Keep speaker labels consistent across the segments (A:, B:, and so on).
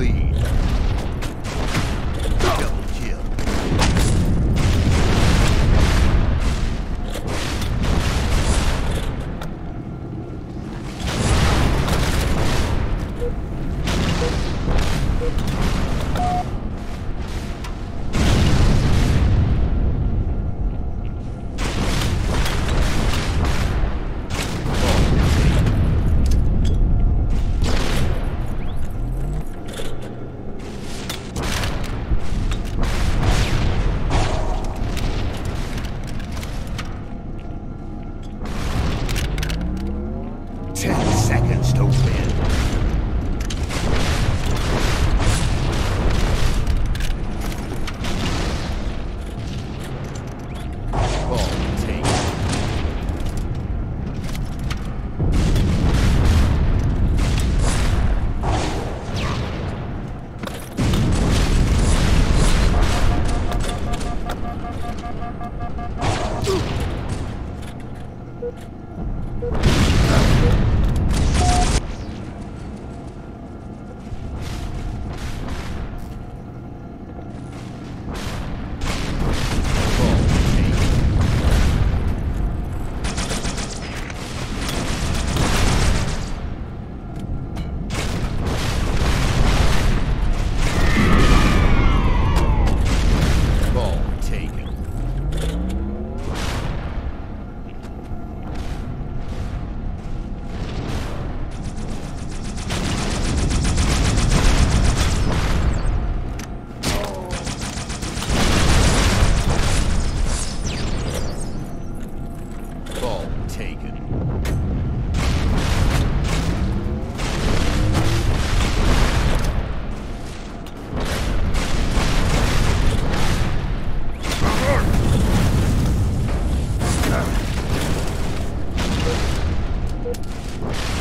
A: lead.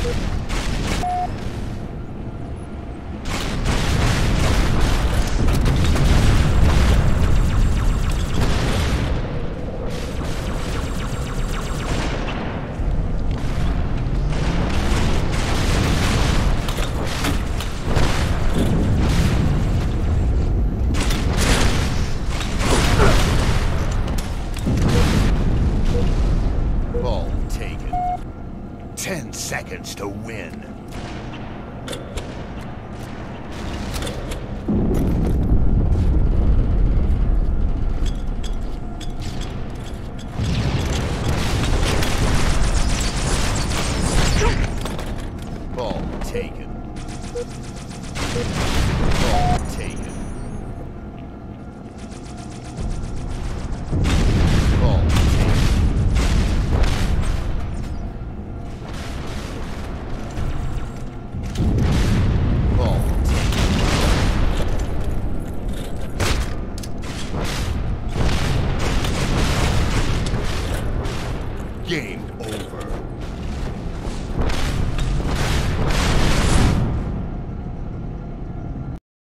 A: Ball Ten seconds to win. Ball taken. game over.